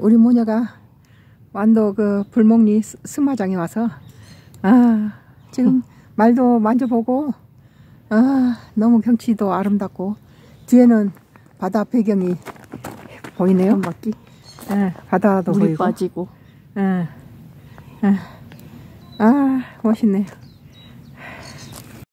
우리 모녀가 완도 그 불목리 승마장에 와서 아 지금 말도 만져보고 아 너무 경치도 아름답고 뒤에는 바다 배경이 보이네요. 한 바퀴 예, 바다도 물이 보이고. 빠지고 예, 예. 아 멋있네요.